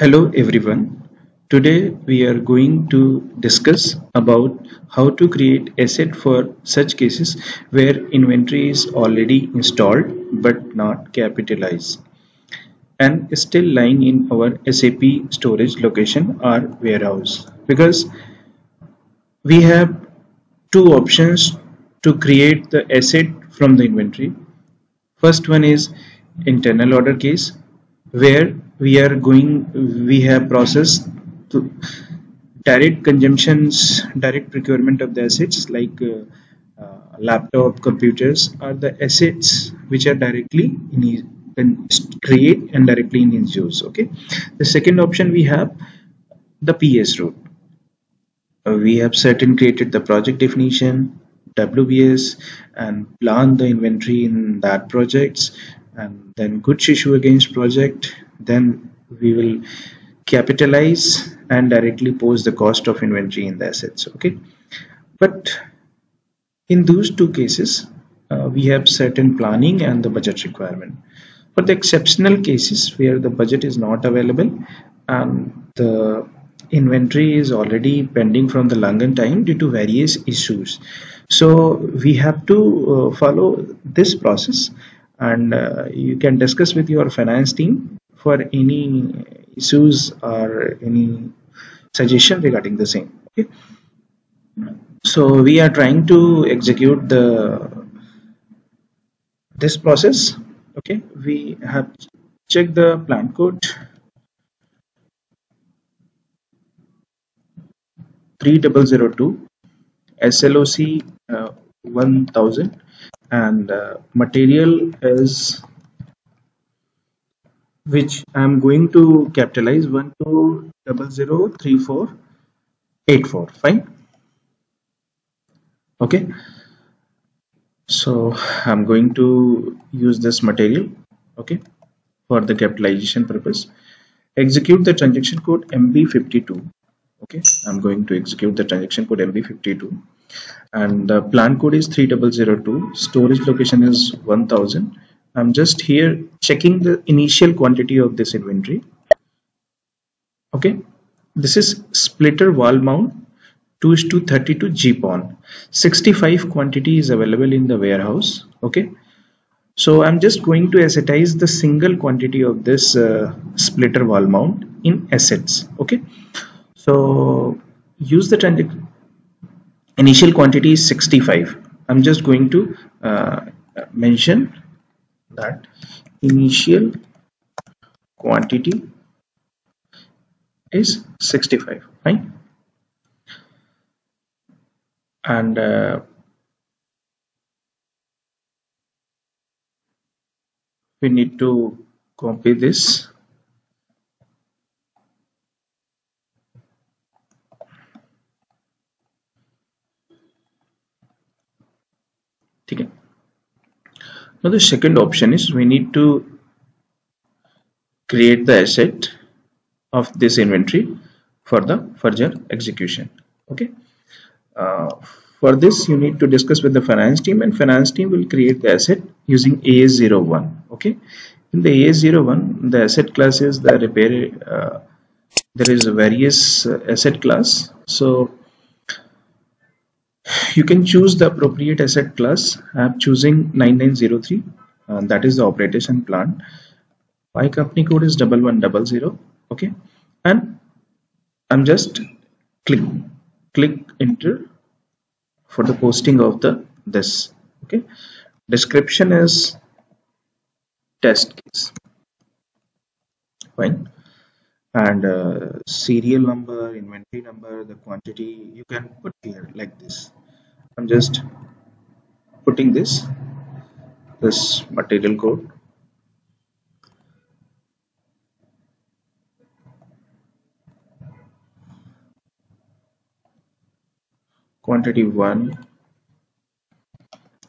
Hello everyone. Today we are going to discuss about how to create asset for such cases where inventory is already installed but not capitalized and still lying in our SAP storage location or warehouse because we have two options to create the asset from the inventory. First one is internal order case where we are going we have processed direct consumptions direct procurement of the assets like uh, uh, laptop computers are the assets which are directly in create and directly in use okay? The second option we have the ps route. Uh, we have certain created the project definition WBS and plan the inventory in that projects and then goods issue against project then we will capitalize and directly post the cost of inventory in the assets okay? But in those two cases uh, we have certain planning and the budget requirement. For the exceptional cases where the budget is not available and the inventory is already pending from the longer time due to various issues. So we have to uh, follow this process and uh, you can discuss with your finance team for any issues or any suggestion regarding the same okay? So we are trying to execute the this process okay? We have checked the plant code. 3002 SLOC uh, 1000 and uh, material is which I'm going to capitalize 1 2 double zero three four eight four. Fine? Okay. So I'm going to use this material okay for the capitalization purpose. Execute the transaction code MB52 okay. I'm going to execute the transaction code MB52 and the plan code is 3002 storage location is 1000 I'm just here checking the initial quantity of this inventory. Okay. This is splitter wall mount 2 is to 32 GPON. 65 quantity is available in the warehouse. Okay. So I'm just going to assetize the single quantity of this uh, splitter wall mount in assets. Okay. So use the initial quantity is 65 I'm just going to uh, mention that initial quantity is 65 right and uh, we need to copy this okay now the second option is we need to create the asset of this inventory for the further execution okay? Uh, for this you need to discuss with the finance team and finance team will create the asset using AS01 okay? In the AS01 the asset class is the repair uh, there is a various uh, asset class. So you can choose the appropriate asset class. I'm choosing 9903 uh, that is the operation plan. My company code is 1100 okay. And I'm just click click enter for the posting of the this. Okay. Description is test case. Fine and uh, serial number inventory number the quantity you can put here like this. I'm just putting this this material code. Quantity 1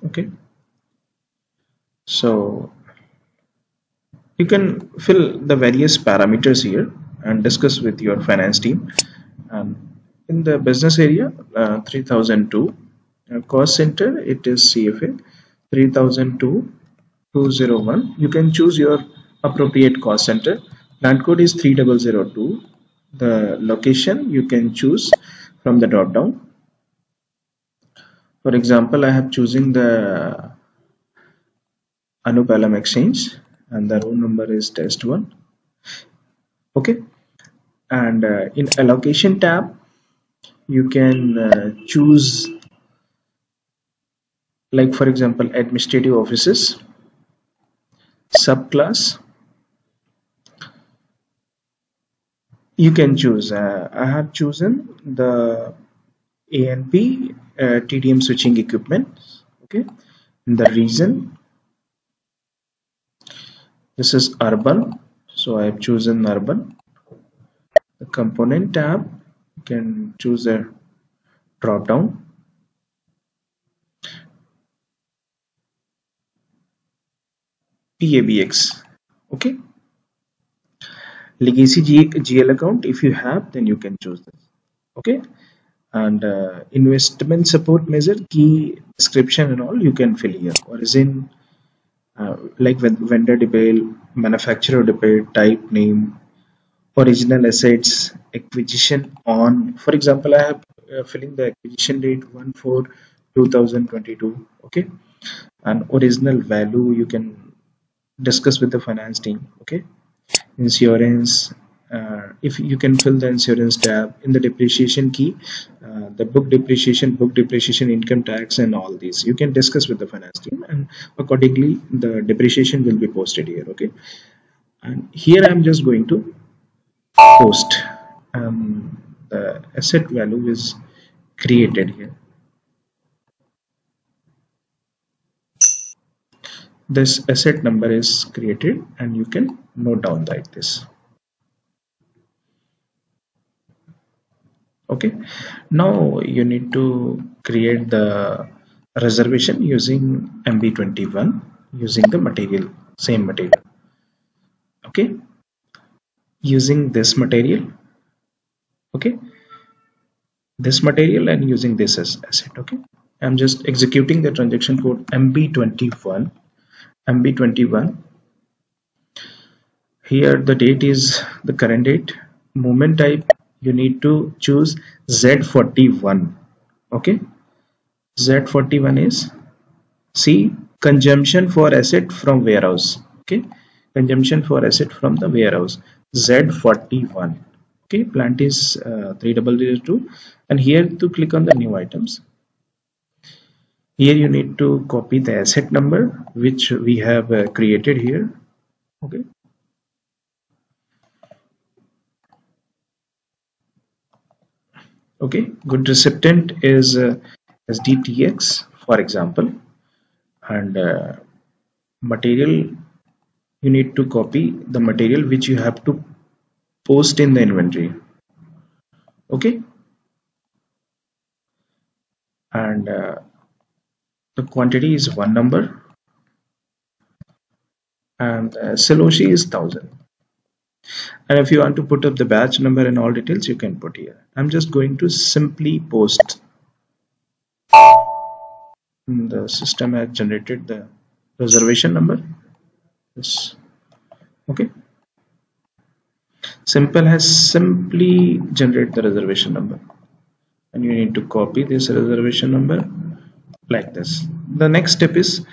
okay. So you can fill the various parameters here and discuss with your finance team. And in the business area uh, 3002 uh, cost center it is CFA 3002 201 you can choose your appropriate cost center. Land code is 3002 the location you can choose from the drop down. For example I have choosing the Anupalam exchange and the row number is test 1 okay? And uh, in allocation tab you can uh, choose like for example administrative offices subclass. You can choose uh, I have chosen the ANP uh, TDM switching equipment. Okay? The region this is urban so I have chosen urban the component tab you can choose a drop down. PABX okay. Legacy GL account if you have then you can choose this. Okay. And uh, investment support measure key description and all you can fill here. Origin uh, like vendor detail manufacturer detail type name original assets acquisition on for example i have uh, filling the acquisition date 1 4 2022 okay? And original value you can discuss with the finance team okay? Insurance uh, if you can fill the insurance tab in the depreciation key uh, the book depreciation book depreciation income tax and all these. You can discuss with the finance team and accordingly the depreciation will be posted here okay? And here i'm just going to post um, the asset value is created here. This asset number is created and you can note down like this okay. Now you need to create the reservation using MB21 using the material same material. Okay. Using this material. Okay. This material and using this as asset. Okay. I'm just executing the transaction code MB21 MB21 here the date is the current date movement type you need to choose Z41 okay? Z41 is see consumption for asset from warehouse. Okay? Consumption for asset from the warehouse. Z41 okay? Plant is uh, 3002 and here to click on the new items. Here you need to copy the asset number which we have uh, created here. Okay okay good recipient is uh, SDTX for example. And uh, material you need to copy the material which you have to post in the inventory. Okay? And uh, the quantity is one number. And uh, is 1000 and if you want to put up the batch number and all details you can put here. I'm just going to simply post the system has generated the reservation number. Yes. Okay. Simple has simply generated the reservation number. And you need to copy this reservation number like this. The next step is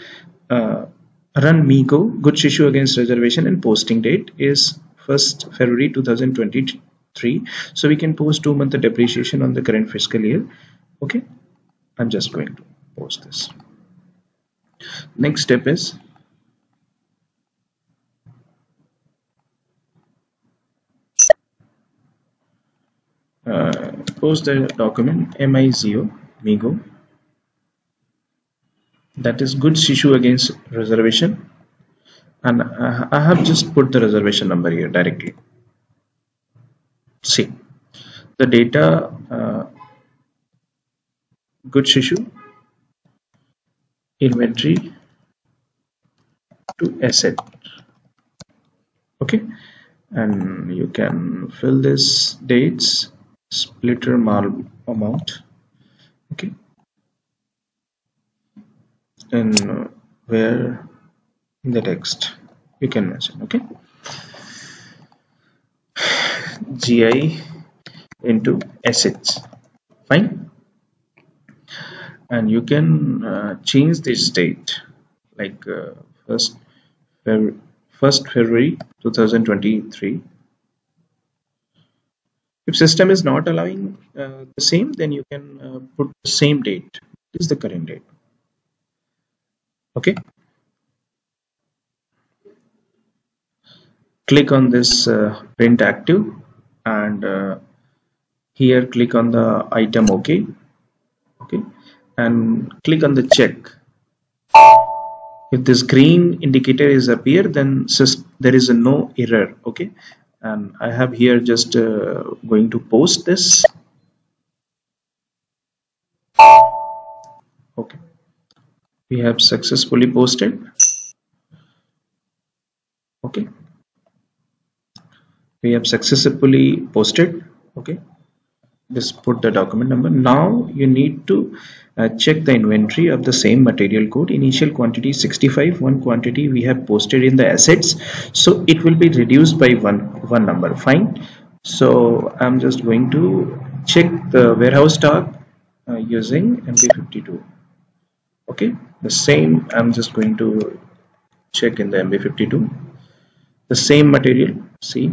uh, run migo goods issue against reservation and posting date is 1st February 2023 so we can post two month depreciation on the current fiscal year. Okay? I'm just going to post this. Next step is uh, post the document MIZO Migo that is goods issue against reservation and I have just put the reservation number here directly. See the data uh, goods issue inventory to asset. Okay and you can fill this dates splitter amount. Okay. And where in the text. You can mention okay? GI into assets fine. And you can uh, change this date. Like uh, first Feb 1st February 2023 if system is not allowing uh, the same then you can uh, put the same date. Is the current date. Okay click on this uh, print active and uh, here click on the item OK. Okay and click on the check. If this green indicator is appear then there is no error. Okay and I have here just uh, going to post this. Okay we have successfully posted. Okay we have successfully posted okay? Just put the document number. Now you need to uh, check the inventory of the same material code. Initial quantity 65 one quantity we have posted in the assets. So it will be reduced by one one number. Fine. So i'm just going to check the warehouse stock uh, using mb52 okay? The same i'm just going to check in the mb52 the same material see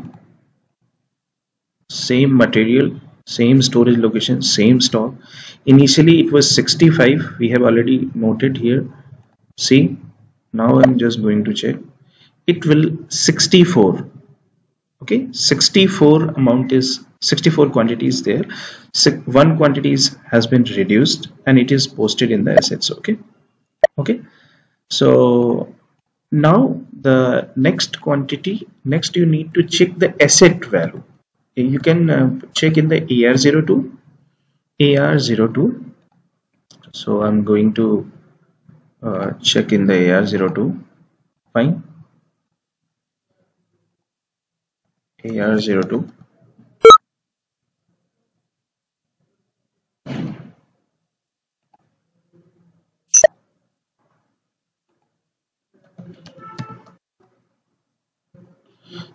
same material same storage location same stock initially it was 65 we have already noted here. See now i'm just going to check. It will 64 okay 64 amount is 64 quantities there. One quantities has been reduced and it is posted in the assets okay? Okay so now the next quantity next you need to check the asset value you can uh, check in the AR02 AR02 so I'm going to uh, check in the AR02 fine. AR02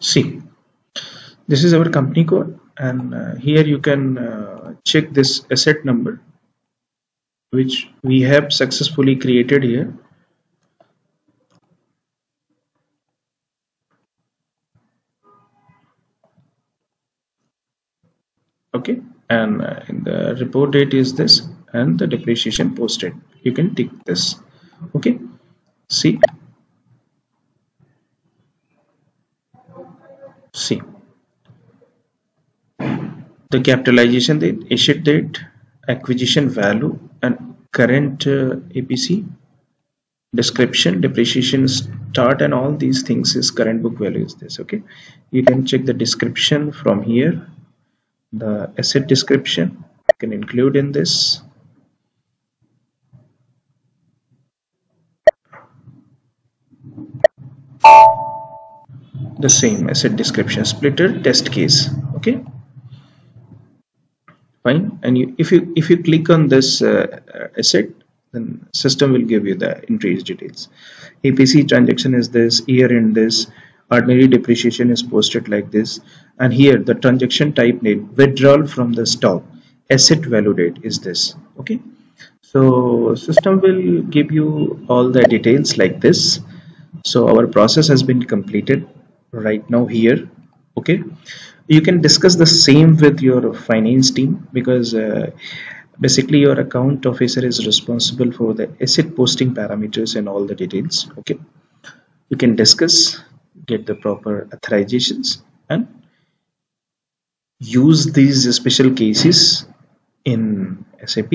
see this is our company code and uh, here you can uh, check this asset number which we have successfully created here. Okay and uh, the report date is this and the depreciation posted. You can tick this. Okay see? See the capitalization date, issue date, acquisition value and current uh, APC description, depreciation start and all these things is current book value is this okay? You can check the description from here the asset description you can include in this. The same asset description splitter test case fine. And you if you if you click on this uh, asset then system will give you the entries details. APC transaction is this year in this ordinary depreciation is posted like this. And here the transaction type name withdrawal from the stock asset value date is this. Okay? So system will give you all the details like this. So our process has been completed right now here. Okay you can discuss the same with your finance team because uh, basically your account officer is responsible for the asset posting parameters and all the details okay? You can discuss get the proper authorizations and use these special cases in SAP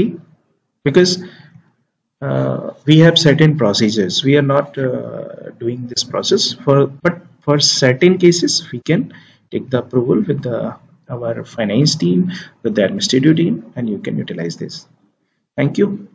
because uh, we have certain procedures. We are not uh, doing this process for but for certain cases we can take the approval with the our finance team with the administrative team and you can utilize this. Thank you